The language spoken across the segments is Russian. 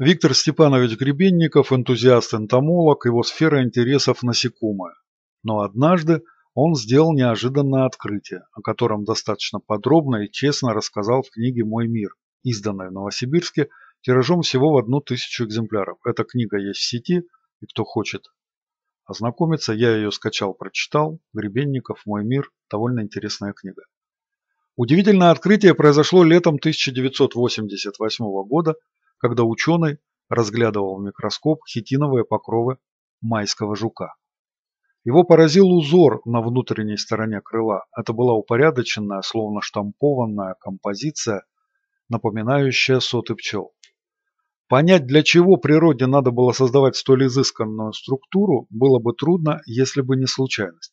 Виктор Степанович Гребенников – энтузиаст-энтомолог, его сфера интересов – насекомые. Но однажды он сделал неожиданное открытие, о котором достаточно подробно и честно рассказал в книге «Мой мир», изданной в Новосибирске тиражом всего в одну тысячу экземпляров. Эта книга есть в сети, и кто хочет ознакомиться, я ее скачал, прочитал. Гребенников «Мой мир» – довольно интересная книга. Удивительное открытие произошло летом 1988 года когда ученый разглядывал в микроскоп хитиновые покровы майского жука. Его поразил узор на внутренней стороне крыла. Это была упорядоченная, словно штампованная композиция, напоминающая соты пчел. Понять, для чего природе надо было создавать столь изысканную структуру, было бы трудно, если бы не случайность.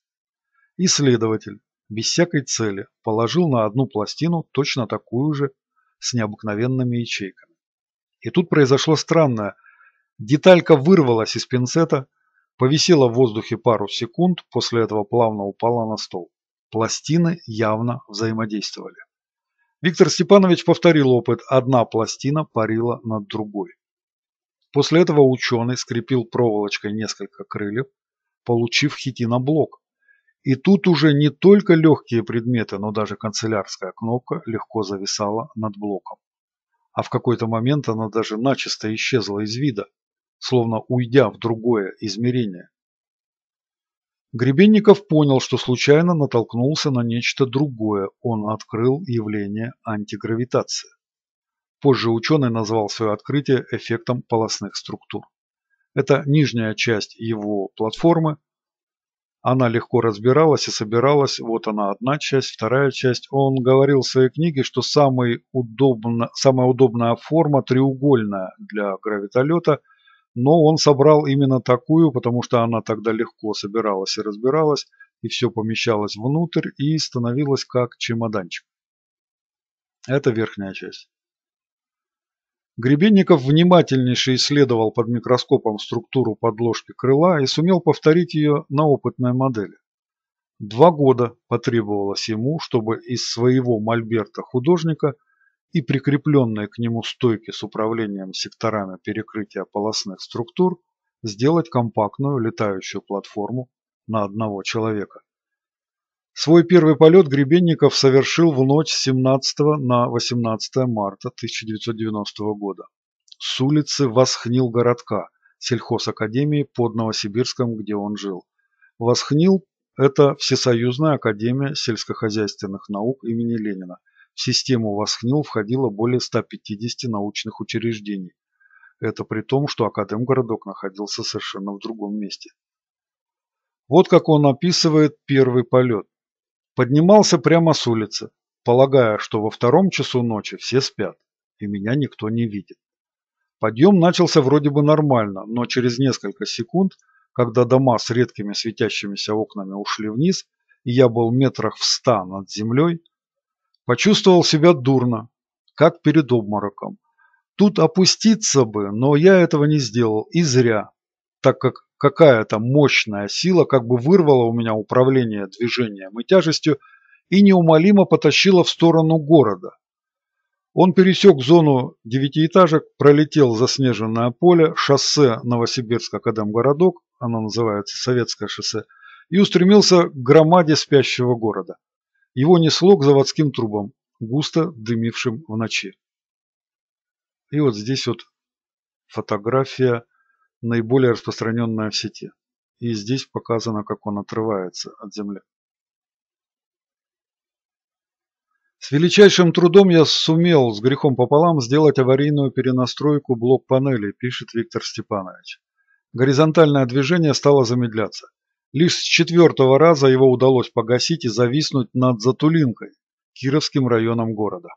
Исследователь, без всякой цели, положил на одну пластину точно такую же, с необыкновенными ячейками. И тут произошло странное. Деталька вырвалась из пинцета, повисела в воздухе пару секунд, после этого плавно упала на стол. Пластины явно взаимодействовали. Виктор Степанович повторил опыт. Одна пластина парила над другой. После этого ученый скрепил проволочкой несколько крыльев, получив хитиноблок. И тут уже не только легкие предметы, но даже канцелярская кнопка легко зависала над блоком а в какой-то момент она даже начисто исчезла из вида, словно уйдя в другое измерение. Гребенников понял, что случайно натолкнулся на нечто другое, он открыл явление антигравитации. Позже ученый назвал свое открытие эффектом полостных структур. Это нижняя часть его платформы, она легко разбиралась и собиралась, вот она одна часть, вторая часть. Он говорил в своей книге, что самый удобно, самая удобная форма треугольная для гравитолета, но он собрал именно такую, потому что она тогда легко собиралась и разбиралась, и все помещалось внутрь и становилось как чемоданчик. Это верхняя часть. Гребенников внимательнейше исследовал под микроскопом структуру подложки крыла и сумел повторить ее на опытной модели. Два года потребовалось ему, чтобы из своего мольберта художника и прикрепленной к нему стойки с управлением секторами перекрытия полостных структур сделать компактную летающую платформу на одного человека. Свой первый полет Гребенников совершил в ночь с 17 на 18 марта 1990 года. С улицы Восхнил городка, сельхозакадемии под Новосибирском, где он жил. Восхнил – это Всесоюзная академия сельскохозяйственных наук имени Ленина. В систему Восхнил входило более 150 научных учреждений. Это при том, что Академгородок находился совершенно в другом месте. Вот как он описывает первый полет. Поднимался прямо с улицы, полагая, что во втором часу ночи все спят, и меня никто не видит. Подъем начался вроде бы нормально, но через несколько секунд, когда дома с редкими светящимися окнами ушли вниз, и я был метрах в ста над землей, почувствовал себя дурно, как перед обмороком. Тут опуститься бы, но я этого не сделал, и зря, так как какая-то мощная сила как бы вырвала у меня управление движением и тяжестью и неумолимо потащила в сторону города. Он пересек зону девятиэтажек, пролетел заснеженное поле, шоссе Новосибирск-Академгородок, оно называется Советское шоссе, и устремился к громаде спящего города. Его несло к заводским трубам, густо дымившим в ночи. И вот здесь вот фотография наиболее распространенная в сети. И здесь показано, как он отрывается от земли. С величайшим трудом я сумел с грехом пополам сделать аварийную перенастройку блок-панели, пишет Виктор Степанович. Горизонтальное движение стало замедляться. Лишь с четвертого раза его удалось погасить и зависнуть над Затулинкой, Кировским районом города.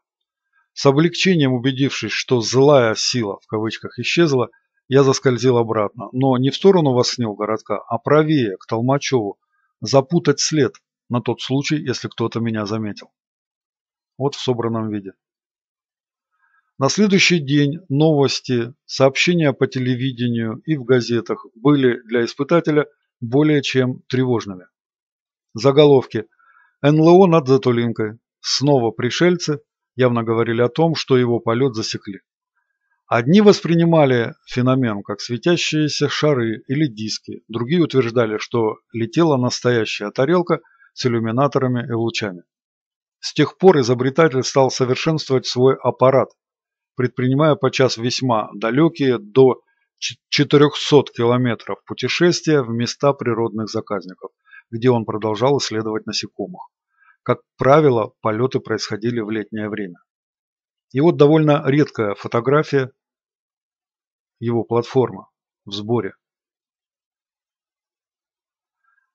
С облегчением убедившись, что «злая сила» в кавычках исчезла, я заскользил обратно, но не в сторону Воснил городка, а правее, к Толмачеву, запутать след на тот случай, если кто-то меня заметил. Вот в собранном виде. На следующий день новости, сообщения по телевидению и в газетах были для испытателя более чем тревожными. Заголовки «НЛО над Затулинкой», «Снова пришельцы» явно говорили о том, что его полет засекли. Одни воспринимали феномен как светящиеся шары или диски, другие утверждали, что летела настоящая тарелка с иллюминаторами и лучами. С тех пор изобретатель стал совершенствовать свой аппарат, предпринимая подчас весьма далекие до 400 километров путешествия в места природных заказников, где он продолжал исследовать насекомых. Как правило, полеты происходили в летнее время. И вот довольно редкая фотография его платформа в сборе.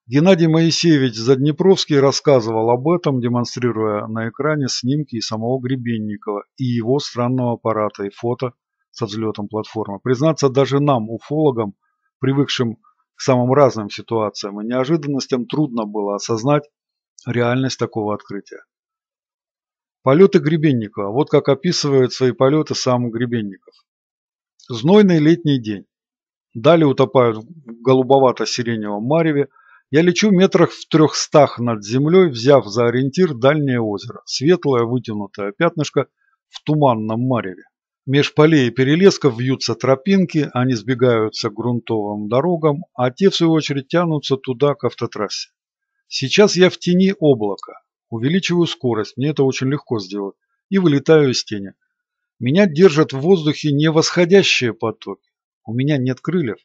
Геннадий Моисеевич Заднепровский рассказывал об этом, демонстрируя на экране снимки и самого Гребенникова, и его странного аппарата, и фото со взлетом платформы. Признаться, даже нам, уфологам, привыкшим к самым разным ситуациям и неожиданностям, трудно было осознать реальность такого открытия. Полеты Гребенникова. Вот как описывает свои полеты сам Гребенников. Знойный летний день. Далее утопают в голубовато-сиреневом мареве, я лечу метрах в трехстах над землей, взяв за ориентир дальнее озеро, светлое вытянутое пятнышко в туманном мареве. Меж полей и перелесков вьются тропинки, они сбегаются к грунтовым дорогам, а те, в свою очередь, тянутся туда, к автотрассе. Сейчас я в тени облака. Увеличиваю скорость, мне это очень легко сделать, и вылетаю из тени. Меня держат в воздухе не восходящие потоки. У меня нет крыльев.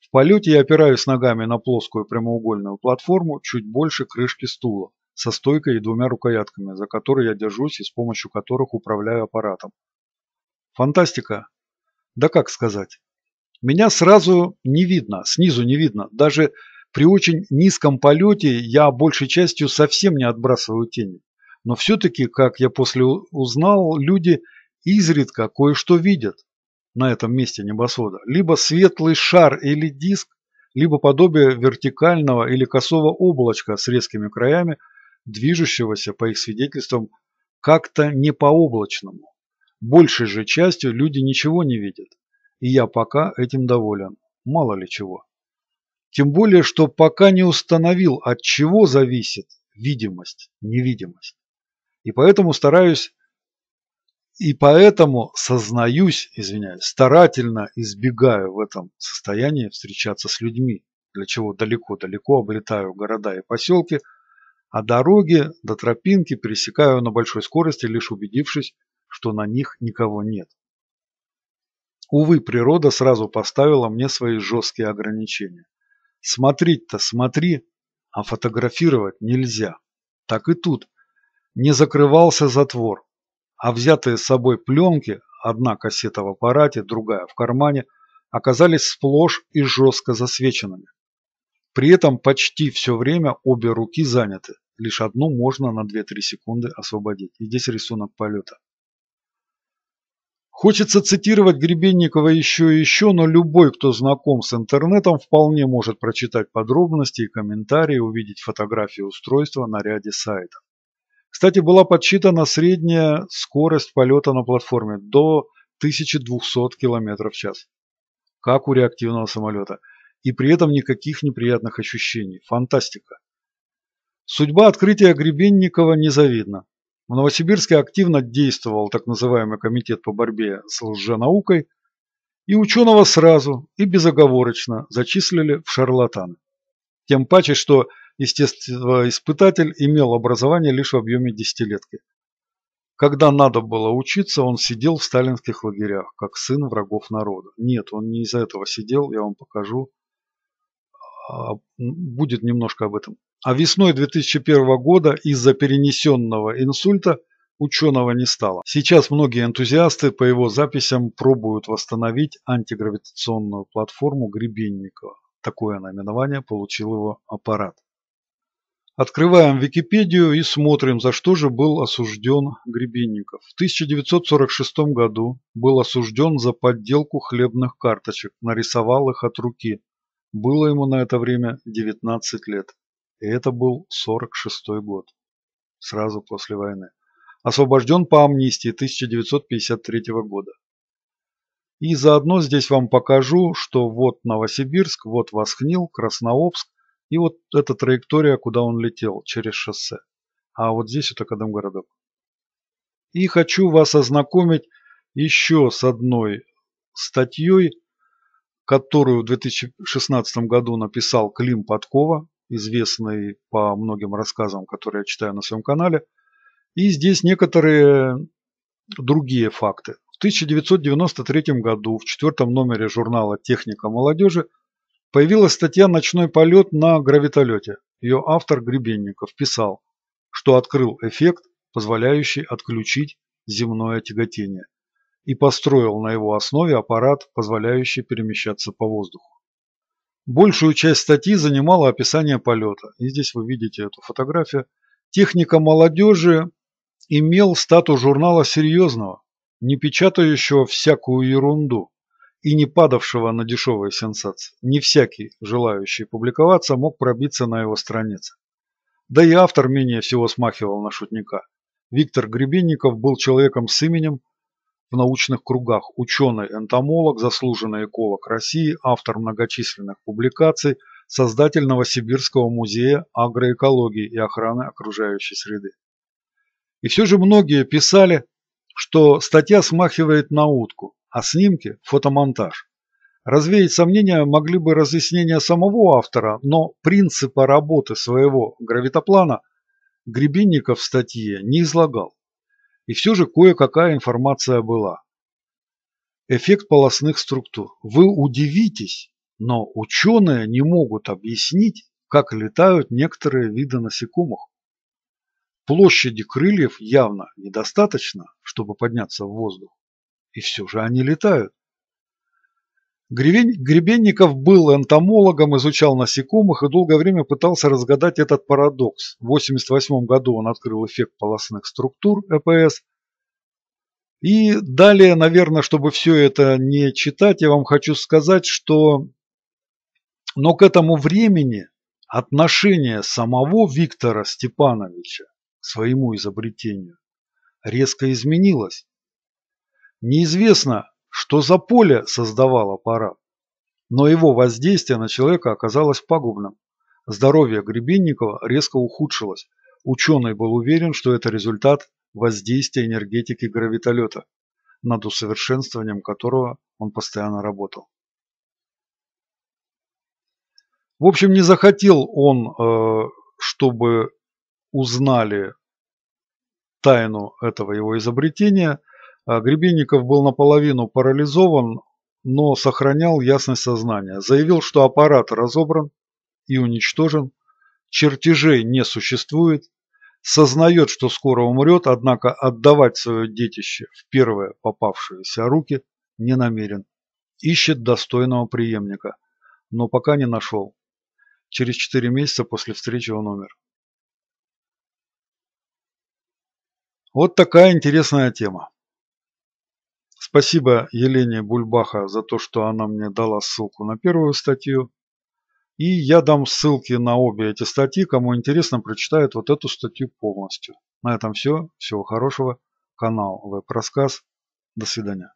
В полете я опираюсь ногами на плоскую прямоугольную платформу чуть больше крышки стула, со стойкой и двумя рукоятками, за которые я держусь и с помощью которых управляю аппаратом. Фантастика? Да как сказать? Меня сразу не видно, снизу не видно. Даже при очень низком полете я большей частью совсем не отбрасываю тени. Но все-таки, как я после узнал, люди изредка кое-что видят на этом месте небосвода. Либо светлый шар или диск, либо подобие вертикального или косого облачка с резкими краями, движущегося, по их свидетельствам, как-то не по-облачному. Большей же частью люди ничего не видят, и я пока этим доволен, мало ли чего. Тем более, что пока не установил, от чего зависит видимость, невидимость. И поэтому стараюсь и поэтому сознаюсь, извиняюсь, старательно избегаю в этом состоянии встречаться с людьми, для чего далеко-далеко облетаю города и поселки, а дороги до тропинки пересекаю на большой скорости, лишь убедившись, что на них никого нет. Увы, природа сразу поставила мне свои жесткие ограничения. Смотреть-то смотри, а фотографировать нельзя. Так и тут. Не закрывался затвор а взятые с собой пленки, одна кассета в аппарате, другая в кармане, оказались сплошь и жестко засвеченными. При этом почти все время обе руки заняты, лишь одну можно на 2-3 секунды освободить. И здесь рисунок полета. Хочется цитировать Гребенникова еще и еще, но любой, кто знаком с интернетом, вполне может прочитать подробности и комментарии, увидеть фотографии устройства на ряде сайтов. Кстати, была подсчитана средняя скорость полета на платформе до 1200 км в час, как у реактивного самолета, и при этом никаких неприятных ощущений. Фантастика. Судьба открытия Гребенникова незавидна. В Новосибирске активно действовал так называемый комитет по борьбе с лженаукой, и ученого сразу и безоговорочно зачислили в шарлатаны. Тем паче, что естествоиспытатель имел образование лишь в объеме десятилетки. Когда надо было учиться, он сидел в сталинских лагерях, как сын врагов народа. Нет, он не из-за этого сидел, я вам покажу. А, будет немножко об этом. А весной 2001 года из-за перенесенного инсульта ученого не стало. Сейчас многие энтузиасты по его записям пробуют восстановить антигравитационную платформу Гребенникова. Такое наименование получил его аппарат. Открываем Википедию и смотрим, за что же был осужден Гребенников. В 1946 году был осужден за подделку хлебных карточек, нарисовал их от руки. Было ему на это время 19 лет. И это был 46 год, сразу после войны. Освобожден по амнистии 1953 года. И заодно здесь вам покажу, что вот Новосибирск, вот Восхнил, Краснообск, и вот эта траектория, куда он летел, через шоссе. А вот здесь это Академгородок. И хочу вас ознакомить еще с одной статьей, которую в 2016 году написал Клим Подкова, известный по многим рассказам, которые я читаю на своем канале. И здесь некоторые другие факты. В 1993 году в четвертом номере журнала «Техника молодежи» появилась статья «Ночной полет на гравитолете». Ее автор Гребенников писал, что открыл эффект, позволяющий отключить земное тяготение, и построил на его основе аппарат, позволяющий перемещаться по воздуху. Большую часть статьи занимало описание полета. И здесь вы видите эту фотографию. Техника молодежи имел статус журнала серьезного, не печатающего всякую ерунду и не падавшего на дешевые сенсации. Не всякий, желающий публиковаться, мог пробиться на его странице. Да и автор менее всего смахивал на шутника. Виктор Гребенников был человеком с именем в научных кругах, ученый-энтомолог, заслуженный эколог России, автор многочисленных публикаций, создатель Новосибирского музея агроэкологии и охраны окружающей среды. И все же многие писали, что статья смахивает на утку, а снимки – фотомонтаж. Развеять сомнения могли бы разъяснения самого автора, но принципа работы своего гравитоплана Гребенников в статье не излагал. И все же кое-какая информация была. Эффект полостных структур. Вы удивитесь, но ученые не могут объяснить, как летают некоторые виды насекомых. Площади крыльев явно недостаточно, чтобы подняться в воздух. И все же они летают. Гребенников был энтомологом, изучал насекомых и долгое время пытался разгадать этот парадокс. В 1988 году он открыл эффект полостных структур ЭПС. И далее, наверное, чтобы все это не читать, я вам хочу сказать, что но к этому времени отношение самого Виктора Степановича к своему изобретению резко изменилось. Неизвестно, что за поле создавал аппарат, но его воздействие на человека оказалось пагубным. Здоровье Гребенникова резко ухудшилось. Ученый был уверен, что это результат воздействия энергетики гравитолета, над усовершенствованием которого он постоянно работал. В общем, не захотел он, э, чтобы узнали тайну этого его изобретения, Гребенников был наполовину парализован, но сохранял ясность сознания. Заявил, что аппарат разобран и уничтожен, чертежей не существует, сознает, что скоро умрет, однако отдавать свое детище в первые попавшиеся руки не намерен. Ищет достойного преемника, но пока не нашел. Через четыре месяца после встречи он умер. Вот такая интересная тема. Спасибо Елене Бульбаха за то, что она мне дала ссылку на первую статью. И я дам ссылки на обе эти статьи. Кому интересно, прочитает вот эту статью полностью. На этом все. Всего хорошего. Канал Веб-рассказ. До свидания.